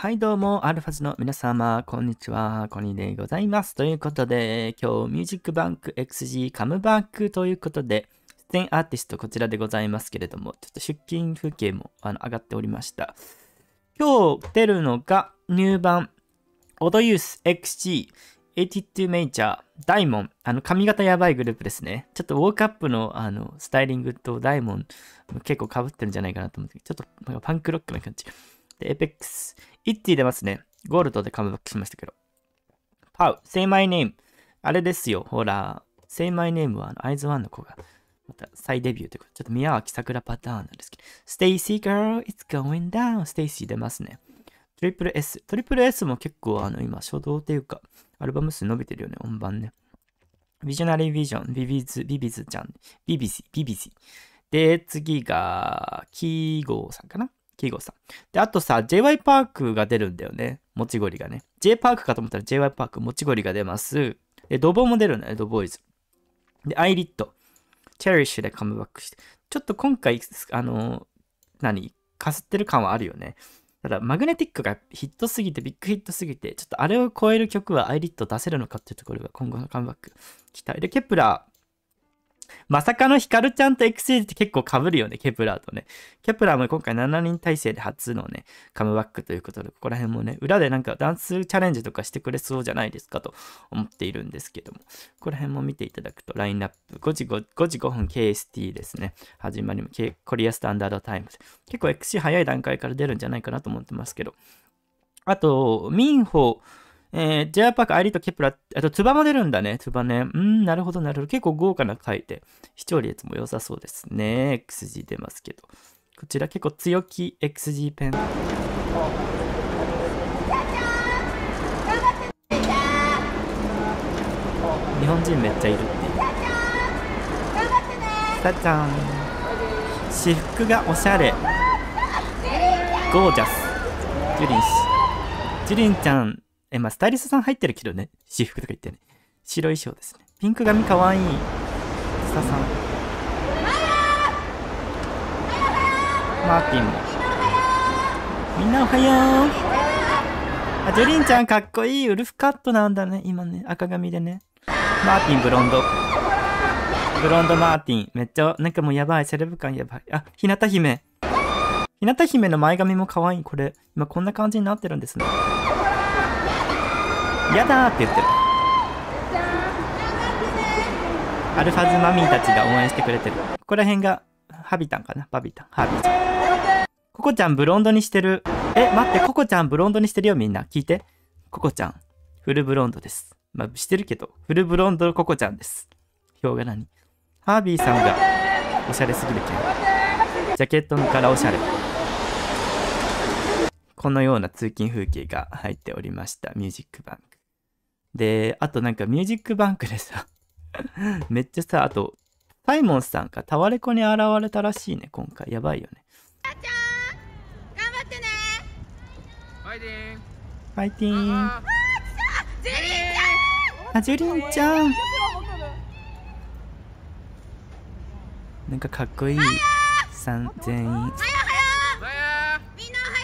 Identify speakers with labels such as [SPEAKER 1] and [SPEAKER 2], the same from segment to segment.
[SPEAKER 1] はい、どうも、アルファズの皆様、こんにちは、コニーでございます。ということで、今日、ミュージックバンク XG カムバックということで、出演アーティストこちらでございますけれども、ちょっと出勤風景もあの上がっておりました。今日出るのが、ニュー版、オドユース XG、82メイジャー、ダイモン、あの髪型やばいグループですね。ちょっとウォークアップのあのスタイリングとダイモン結構被ってるんじゃないかなと思って、ちょっとなんかパンクロックな感じ。で、エペックス、イッティ出ますね。ゴールドでカムバックしましたけど。パウ、Say My Name。あれですよ、ほら、Say My Name はあの、アイズワンの子が、また再デビューということ、ちょっと宮脇桜パターンなんですけど、Stacy Girl, it's going down. Stacy 出ますね。トリプル S。トリプル S も結構あの、今、初動っていうか、アルバム数伸びてるよね、音版ね。ビジョナリービジョン、 VIVIZ、VIVIZ ちゃん、ビビシ、ビビシ。で、次が、キーゴーさんかなキーゴさん。で、あとさ、JY パークが出るんだよね。もちゴリがね。J パークかと思ったら JY パーク、もちゴリが出ます。で、ドボも出るんだよね、ドボーイズ。で、アイリット、チェリッシュでカムバックして。ちょっと今回、あの、何？かすってる感はあるよね。ただ、 Magnetic がヒットすぎて、ビッグヒットすぎて、ちょっとあれを超える曲はアイリット出せるのかっていうところが今後のカムバック期待。で、ケプラー。まさかのヒカルちゃんと XG って結構被るよね、ケプラーとね。ケプラーも今回7人体制で初のね、カムバックということで、ここら辺もね、裏でなんかダンスチャレンジとかしてくれそうじゃないですかと思っているんですけども、ここら辺も見ていただくと、ラインナップ5時 5, 5時5分 KST ですね。始まりも、 Korea Standard Time で。結構 XG 早い段階から出るんじゃないかなと思ってますけど。あと、ミンホーえー、ジェアパーク、アイリとケプラ、あと、ツバも出るんだね。ツバね。うん、なるほど、なるほど。結構豪華な回で、視聴率も良さそうですね。XG 出ますけど。こちら結構強気 XG ペン。日本人めっちゃいるっていう。さちゃん。私服がおしゃれ。ゴージャス。ジュリン氏。ジュリンちゃん。え、まあ、スタイリストさん入ってるけどね。私服とか言ってね。白衣装ですね。ピンク髪かわいい。スタさん。マーティンも。みんなおはよう。あ、ジュリンちゃんかっこいい。ウルフカットなんだね。今ね。赤髪でね。マーティンブロンド。ブロンドマーティン。めっちゃ、なんかもうやばい。セレブ感やばい。あ、ひなた姫。ひなた姫の前髪も可愛い。これ、今こんな感じになってるんですね。やだーって言ってる。アルファズマミーたちが応援してくれてる。ここら辺が、ハビタンかな？バビタン。ハビちゃん。ココちゃんブロンドにしてる。え、待って、ココちゃんブロンドにしてるよ、みんな。聞いて。ココちゃん。フルブロンドです。まあ、してるけど、フルブロンドココちゃんです。表が何ハービーさんが、おしゃれすぎるけん。ジャケットからおしゃれ。このような通勤風景が入っておりました。ミュージックバンク。で、あとなんかミュージックバンクでさ、めっちゃさ、あと、サイモンさんがタワレコに現れたらしいね、今回。やばいよね。
[SPEAKER 2] あちゃん頑張ってね
[SPEAKER 3] ファイティン
[SPEAKER 1] ファイティーン。
[SPEAKER 3] あ
[SPEAKER 2] ジェリーちゃん
[SPEAKER 1] あ、ジュリンちゃん。なんかかっこいい。さん、全員。
[SPEAKER 2] はよはよ
[SPEAKER 3] ーマヤ
[SPEAKER 2] みんなおはよ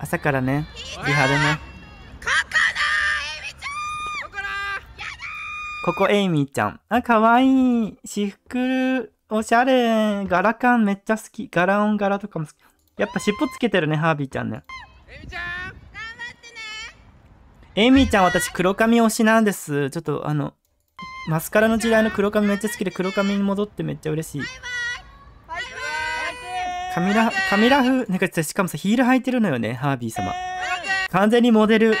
[SPEAKER 1] 朝からね、
[SPEAKER 2] う
[SPEAKER 1] リハでね。
[SPEAKER 2] ここエ
[SPEAKER 1] イミーちゃん。あ、かわいい。私服、おしゃれ。柄感めっちゃ好き。柄音柄とかも好き。やっぱ尻尾つけてるね、ハービーちゃんね。
[SPEAKER 3] エミちゃん
[SPEAKER 2] 頑張ってね
[SPEAKER 1] エイミーちゃん私黒髪推しなんです。ちょっとあの、マスカラの時代の黒髪めっちゃ好きで黒髪に戻ってめっちゃ嬉しい。カミラ、カミラ風、なんかさしかもさ、ヒール履いてるのよね、ハービー様。完全にモデル、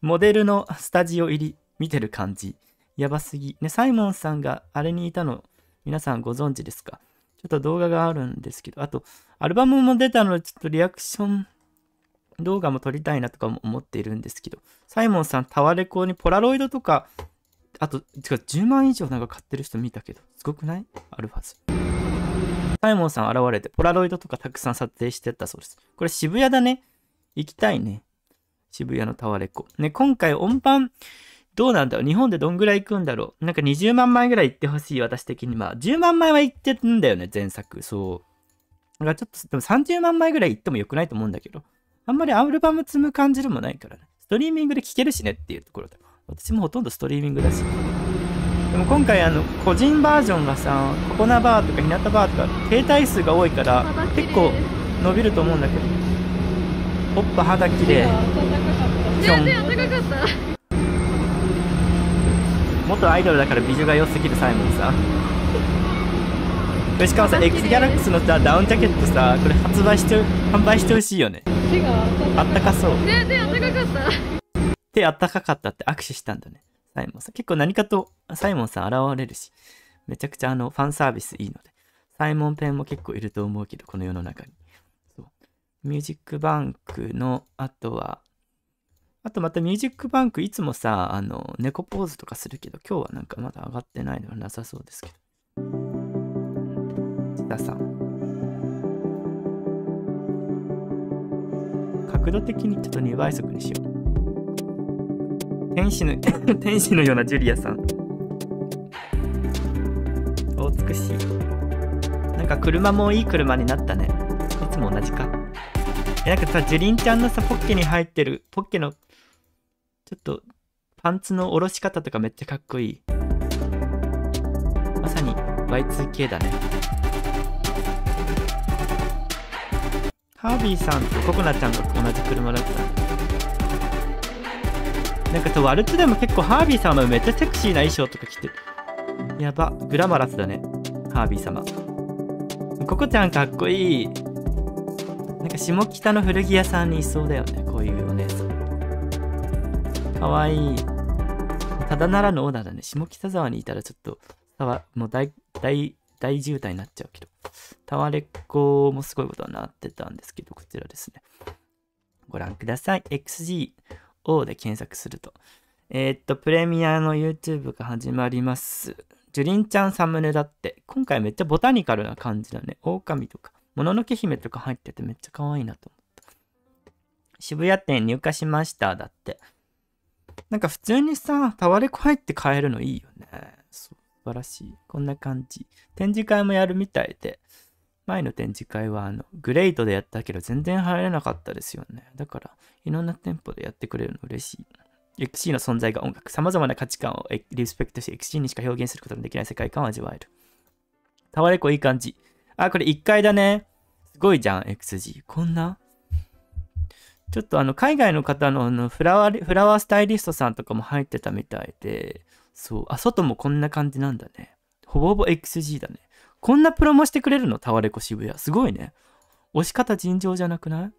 [SPEAKER 1] モデルのスタジオ入り、見てる感じ。やばすぎ。ね、サイモンさんがあれにいたの、皆さんご存知ですか？ちょっと動画があるんですけど、あと、アルバムも出たので、ちょっとリアクション動画も撮りたいなとかも思っているんですけど、サイモンさん、タワレコにポラロイドとか、あと、てか10万以上なんか買ってる人見たけど、すごくない？アルファズ。サイモンさん現れて、ポラロイドとかたくさん撮影してたそうです。これ渋谷だね。行きたいね。渋谷のタワレコ。ね、今回音版、どうなんだろう？日本でどんぐらい行くんだろう？なんか20万枚ぐらい行ってほしい、私的に。まあ、10万枚は行ってんだよね、前作。そう。だからちょっと、でも30万枚ぐらい行ってもよくないと思うんだけど。あんまりアルバム積む感じでもないからね。ストリーミングで聴けるしねっていうところで。私もほとんどストリーミングだし。でも今回あの、個人バージョンがさ、ココナバーとか日向バーとか、携帯数が多いから、結構伸びると思うんだけど。おっぱ肌綺麗。
[SPEAKER 4] 全然暖かかった
[SPEAKER 1] 元アイドルだから美女が良すぎるサイモンさ。これしかもさ X ギャラクスのさダウンジャケットさこれ発売して販売してほしいよね。
[SPEAKER 4] 手が
[SPEAKER 1] あったかそう。
[SPEAKER 4] 全然暖かかった。
[SPEAKER 1] 手あったかかったって握手したんだね。サイモンさん。結構何かとサイモンさん現れるしめちゃくちゃあのファンサービスいいのでサイモンペンも結構いると思うけどこの世の中に。ミュージックバンクのあとはあとまたミュージックバンクいつもさ、あの、猫ポーズとかするけど、今日はなんかまだ上がってないのはなさそうですけど。津田さん。角度的にちょっと2倍速にしよう。天使の、天使のようなジュリアさん。お美しい。なんか車もいい車になったね。いつも同じか。え、なんかさ、ジュリンちゃんのさ、ポッケに入ってる、ポッケの、ちょっと、パンツの下ろし方とかめっちゃかっこいい。まさに Y2K だね。ハービーさんとココナちゃんが同じ車だった。なんかと、ワルツでも結構ハービー様めっちゃセクシーな衣装とか着てる。やば、グラマラスだね。ハービー様。ココちゃんかっこいい。なんか下北の古着屋さんにいそうだよね。こういう。かわいい。ただならぬオーダーだね。下北沢にいたらちょっと、たわもう大、大、大渋滞になっちゃうけど。タワレコもすごいことになってたんですけど、こちらですね。ご覧ください。XGO で検索すると。えーっと、プレミアの YouTube が始まります。ジュリンちゃんサムネだって。今回めっちゃボタニカルな感じだね。狼とか、もののけ姫とか入っててめっちゃ可愛いなと思った。渋谷店入荷しました。だって。なんか普通にさ、タワレコ入って買えるのいいよね。素晴らしい。こんな感じ。展示会もやるみたいで。前の展示会はあの、グレートでやったけど全然入れなかったですよね。だから、いろんな店舗でやってくれるの嬉しい。XC の存在が音楽、様々な価値観をリスペクトして、XC にしか表現することのできない世界観を味わえる。タワレコいい感じ。あ、これ1階だね。すごいじゃん、XG。こんなちょっとあの、海外の方のあのフラワー、フラワースタイリストさんとかも入ってたみたいで、そう、あ、外もこんな感じなんだね。ほぼほぼ XG だね。こんなプロモしてくれるのタワレコ渋谷。すごいね。押し方尋常じゃなくない？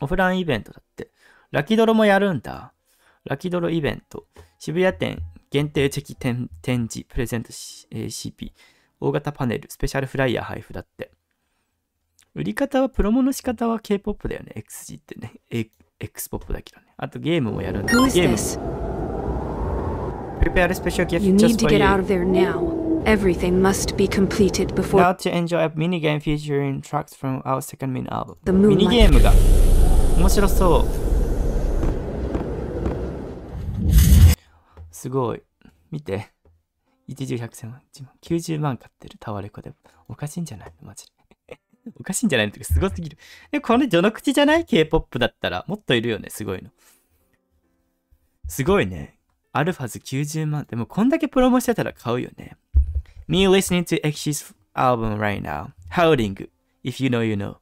[SPEAKER 1] オフラインイベントだって。ラキドロもやるんだ。ラキドロイベント。渋谷店限定的展展示、プレゼント、えー CP。大型パネル、スペシャルフライヤー配布だって。売り方は、プロモの仕方は K-POP だよね。XG ってね。え X-POP だけどね。あとゲームもやるんだ。ゲーム。Prepare a special gift
[SPEAKER 5] You
[SPEAKER 1] just
[SPEAKER 5] need to
[SPEAKER 1] for
[SPEAKER 5] get
[SPEAKER 1] you.
[SPEAKER 5] out of there now. Everything must be completed before
[SPEAKER 1] Now to enjoy a minigame featuring tracks from our second main album.
[SPEAKER 5] The
[SPEAKER 1] ミ
[SPEAKER 5] moonlight.
[SPEAKER 1] ニゲームが面白そう。すごい。見て。一重百千万。90万買ってるタワレコで。おかしいんじゃないのマジで。おかしいんじゃない？のってかすごすぎる。え、これ序の口じゃない ?K-POP だったら。もっといるよね、すごいの。すごいね。アルファズ90万。でもこんだけプロモしてたら買うよね。Me listening to X's album right now. Howling. If you know, you know.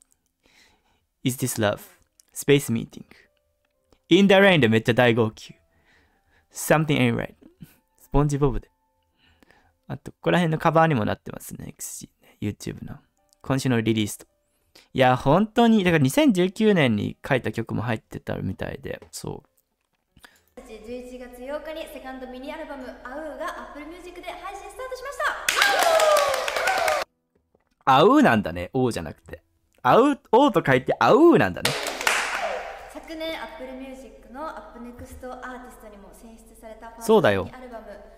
[SPEAKER 1] Is this love? Space meeting. In the rain でめっちゃ大号泣。Something ain't right. スポンジボブで。あと、ここら辺のカバーにもなってますね。XG ね。YouTube の。今週のリリースと。いや、本当に、だから2019年に書いた曲も入ってたみたいで、そう。
[SPEAKER 6] 11月8日にセカンドミニアルバム「アウーが Apple Music で配信スタートしました
[SPEAKER 1] あうなんだね。おうじゃなくて。あう、おうと書いてあうなんだね。
[SPEAKER 6] 昨年 Apple Music の UpNext アーティストにも選出されたファースト
[SPEAKER 1] そうだよ
[SPEAKER 6] ミニアルバム「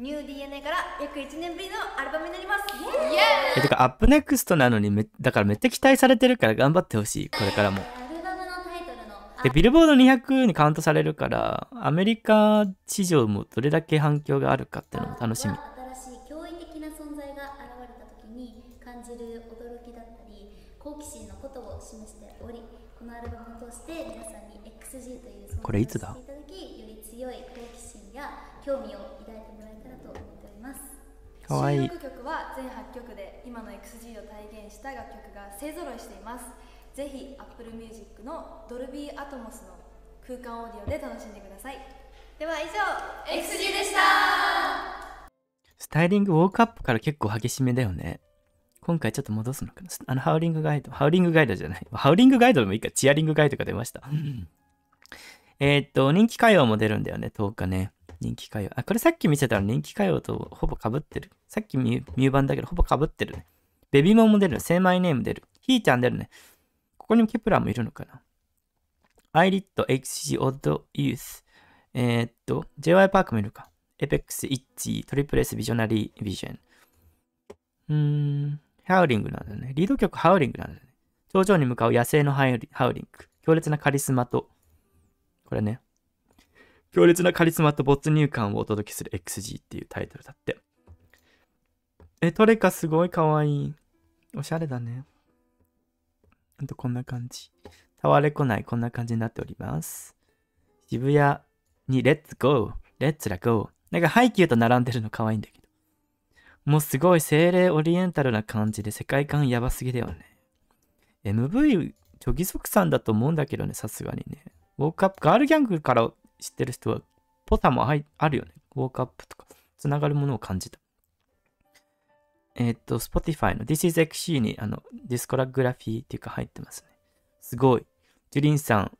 [SPEAKER 6] NEW DNA から約1年ぶりのアルバムになりますイエーイ
[SPEAKER 1] え、てか、 Up Next なのにめ、だからめっちゃ期待されてるから頑張ってほしい。これからも。
[SPEAKER 6] アルバムのタイトルの
[SPEAKER 1] で、ビルボード200にカウントされるから、アメリカ市場もどれだけ反響があるかっていうのも楽しみ。
[SPEAKER 6] 新しい驚異的な存在が現れた時に感じる驚きだったり好奇心のことを示しておおりこのアルバムを通して皆さんに XG という存
[SPEAKER 1] これいつだ
[SPEAKER 6] を知っていただきより強い好奇心や興味を
[SPEAKER 1] かわいい
[SPEAKER 7] 収録曲は全8曲で今の XG を体現した楽曲が勢ぞろいしていますぜひ Apple Music のドルビーアトモスの空間オーディオで楽しんでください
[SPEAKER 6] では以上 XG でした
[SPEAKER 1] スタイリング WOKE UP から結構激しめだよね。今回ちょっと戻すのかな。あの、 Howling ガイド、 Howling ガイドじゃない。 Howling ガイドでもいいか、チアリングガイドが出ました。えーっと、人気歌謡も出るんだよね、10日ね。人気歌謡。あ、これさっき見せたら人気歌謡とほぼ被ってる。さっきミュミュー版だけど、ほぼ被ってるね。ベビーモンも出る。 SAY MY NAME 出る。ヒーちゃん出るね。ここにもケプラーもいるのかな。アイリット、HC、オッド、ユース。えーっと、JY パークもいるか。エペックス、イッチ、トリプル S、ビジョナリー、ビジョン。うーん、ハウリングなんだね。リード曲ハウリングなんだね。頂上に向かう野生のハウリング。強烈なカリスマと、これね。強烈なカリスマと没入感をお届けする XG っていうタイトルだって。え、トレカすごいかわいい。おしゃれだね。ほんとこんな感じ。タワレコ内こんな感じになっております。渋谷にレッツゴーレッツラゴーなんかハイキューと並んでるの可愛いんだけど。もうすごい精霊オリエンタルな感じで世界観やばすぎだよね。MV、チョギソクさんだと思うんだけどね、さすがにね。 WOKE UP、GRL GVNG から知ってる人は、ポタもはいあるよね。 WOKE UP とか、つながるものを感じた。えーっと、Spotify の This is XG にあのディスコグラフィーっていうか入ってますね。すごい。ジュリンさん、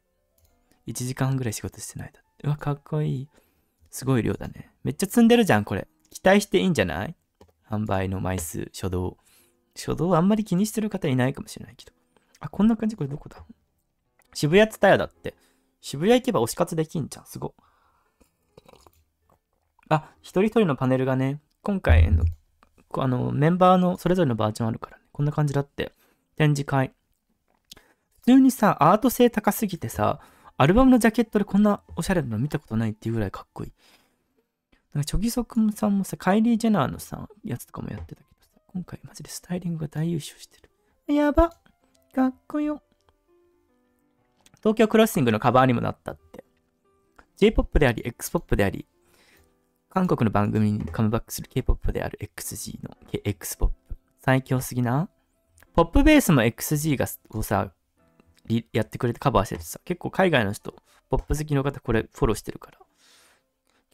[SPEAKER 1] 1時間ぐらい仕事してないだ。うわ、かっこいい。すごい量だね。めっちゃ積んでるじゃん、これ。期待していいんじゃない？販売の枚数、初動。初動あんまり気にしてる方いないかもしれないけど。あ、こんな感じ？これどこだ？渋谷ツタヤだって。渋谷行けば推し活できんじゃん。すご。あ、一人一人のパネルがね、今回の、あの、メンバーのそれぞれのバージョンあるからね。こんな感じだって。展示会。普通にさ、アート性高すぎてさ、アルバムのジャケットでこんなおしゃれなの見たことないっていうぐらいかっこいい。なんか、チョギソクさんもさ、カイリー・ジェナーのさ、やつとかもやってたけどさ、今回マジでスタイリングが大優勝してる。やばかっこよ。東京クロッシングのカバーにもなったって。J-POP であり、X-POP であり、韓国の番組にカムバックする K-POP である XG の X-POP。最強すぎなポップベースも XG がをさ、やってくれてカバーしててさ、結構海外の人、ポップ好きの方これフォローしてるから、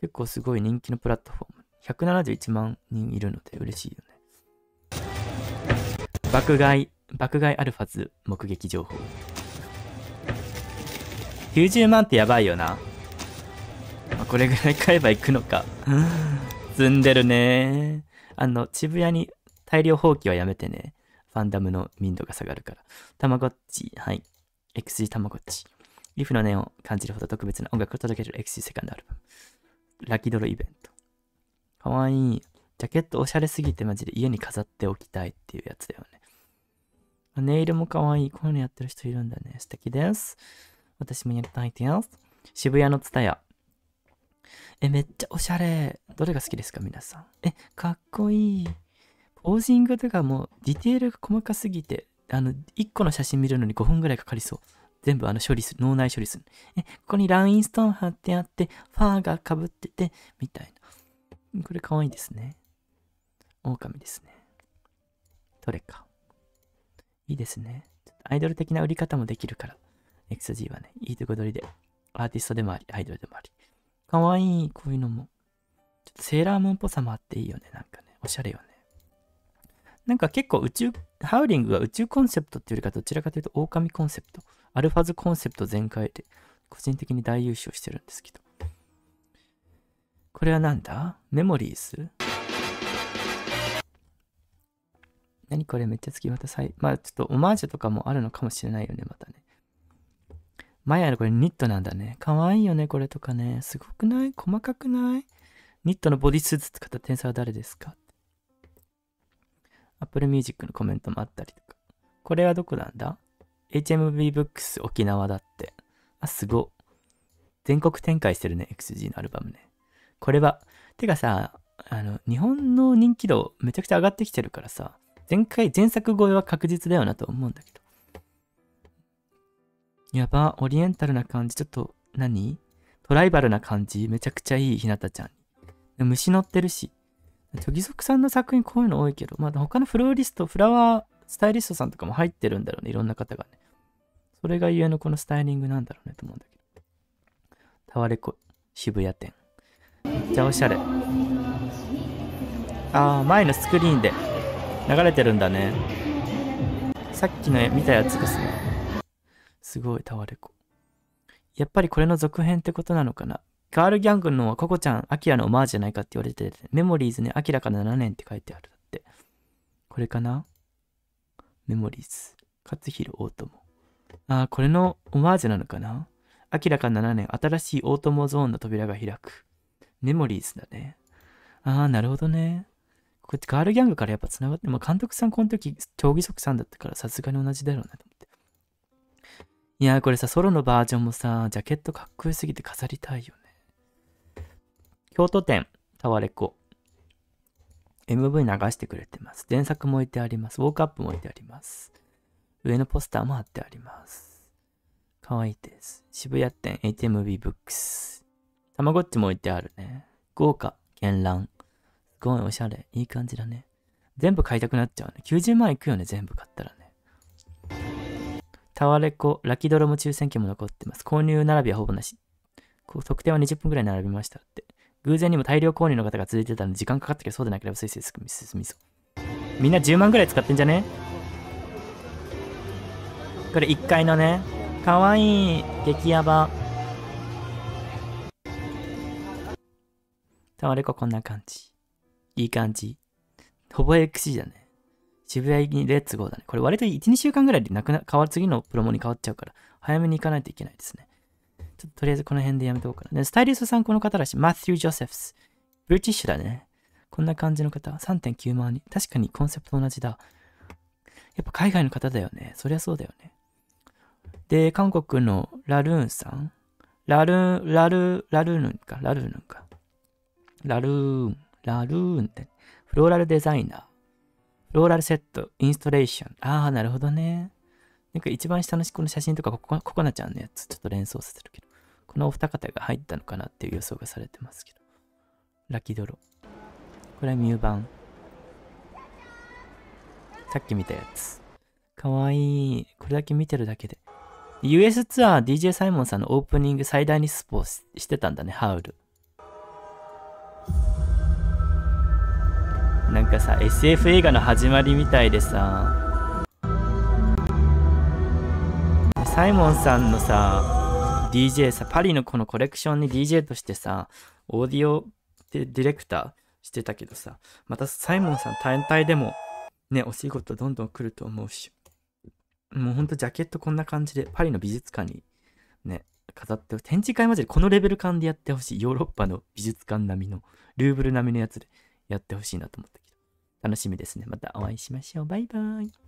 [SPEAKER 1] 結構すごい人気のプラットフォーム。171万人いるので嬉しいよね。爆買い、爆買いアルファズ目撃情報。90万ってやばいよな。まあこれぐらい買えば行くのか。積んでるね。あの、渋谷に大量放棄はやめてね。ファンダムの民度が下がるから。たまごっち、はい。XG たまごっち。リフの念を感じるほど特別な音楽を届ける XG セカンドアルバム。ラキドロイベント。かわいい。ジャケットおしゃれすぎてマジで家に飾っておきたいっていうやつだよね。ネイルもかわいい。こういうのやってる人いるんだね。素敵です。私もやりたいです。渋谷のツタヤ。え、めっちゃおしゃれ。どれが好きですか皆さん？え、かっこいい。ポージングとかもディテールが細かすぎて、あの、1個の写真見るのに5分ぐらいかかりそう。全部あの処理する、脳内処理する。え、ここにラインストーン貼ってあって、ファーが被ってて、みたいな。これかわいいですね。狼ですね。どれか。いいですね。アイドル的な売り方もできるから。XG はね、いいとこ取りで。アーティストでもあり、アイドルでもあり。かわいい、こういうのも。ちょっとセーラームーンっぽさもあっていいよね。なんかね、おしゃれよね。なんか結構宇宙、ハウリングは宇宙コンセプトっていうよりかどちらかというと狼コンセプト。アルファズコンセプト全開で、個人的に大優勝してるんですけど。これはなんだ？メモリーズ？何これ？めっちゃ好き。またさい、まあちょっとオマージュとかもあるのかもしれないよね、またね。マヤのこれニットなんだね。かわいいよね、これとかね。すごくない？細かくない？ニットのボディスーツ使った天才は誰ですか ?Apple Music のコメントもあったりとか。これはどこなんだ ?HMB Books 沖縄だって。あ、すご。全国展開してるね、XG のアルバムね。これは、てかさ、あの、日本の人気度めちゃくちゃ上がってきてるからさ、前回、前作超えは確実だよなと思うんだけど。やば、オリエンタルな感じ。ちょっと何、トライバルな感じ？めちゃくちゃいい、ひなたちゃん。虫乗ってるし。チョギソクさんの作品こういうの多いけど、まあ他のフローリスト、フラワースタイリストさんとかも入ってるんだろうね。いろんな方がね。それがゆえのこのスタイリングなんだろうねと思うんだけど。タワレコ渋谷店。めっちゃおしゃれ。ああ、前のスクリーンで流れてるんだね。さっきの見たやつですね。すごい、タワレコ。やっぱりこれの続編ってことなのかな？ガールギャングのはココちゃん、アキラのオマージュじゃないかって言われてて、メモリーズね、アキラから7年って書いてある。だって。これかな？メモリーズ。勝弘大友。ああ、これのオマージュなのかな？アキラから7年、新しい大友ゾーンの扉が開く。メモリーズだね。ああ、なるほどね。こってガールギャングからやっぱ繋がって、まあ、監督さんこの時、競技則さんだったからさすがに同じだろうなと思って。いやこれさ、ソロのバージョンもさ、ジャケットかっこよすぎて飾りたいよね。京都店、タワレコ。MV 流してくれてます。前作も置いてあります。ウォークアップも置いてあります。上のポスターも貼ってあります。かわいいです。渋谷店 HMB ブックス。たまごっちも置いてあるね。豪華、絢爛。すごいおしゃれ。いい感じだね。全部買いたくなっちゃうね。90万いくよね、全部買ったらね。タワレコ、ラキドロも抽選券も残ってます。購入並びはほぼなし。こう特典は20分くらい並びましたって。偶然にも大量購入の方が続いてたので時間かかったけどそうでなければスイスイ進みそう。みんな10万くらい使ってんじゃね？これ1階のね。かわいい。激ヤバ。タワレコこんな感じ。いい感じ。ほぼ XC だね。渋谷にレッツゴーだね。これ割と1、2週間ぐらいでなくな、変わる、次のプロモに変わっちゃうから、早めに行かないといけないですね。ちょっととりあえずこの辺でやめとこうかな。でスタイリストさんこの方らしい。マッティュー・ジョセフス。ブリティッシュだね。こんな感じの方。3.9万人。確かにコンセプト同じだ。やっぱ海外の方だよね。そりゃそうだよね。で、韓国のラルーンさん。ラルーン、ラル、ラルーンか。ラルーンか。ラルーン、ラルーンって。フローラルデザイナー。ローラルセット、インストレーション。ああ、なるほどね。なんか一番下のこの写真とかココ、ココナちゃんのやつ、ちょっと連想させるけど。このお二方が入ったのかなっていう予想がされてますけど。ラキドロ。これはミュー版。さっき見たやつ。かわいい。これだけ見てるだけで。US ツアー DJ サイモンさんのオープニング最大にスポーしてたんだね、ハウル。なんかさ、SF 映画の始まりみたいでさ、サイモンさんのさ、DJ さ、パリのこのコレクションに DJ としてさ、オーディオでディレクターしてたけどさ、またサイモンさん単体でもね、お仕事どんどん来ると思うし、もうほんとジャケットこんな感じでパリの美術館にね、飾って、展示会マジでこのレベル感でやってほしい。ヨーロッパの美術館並みの、ルーブル並みのやつで。やってほしいなと思ったけど。楽しみですね。またお会いしましょう。バイバイ。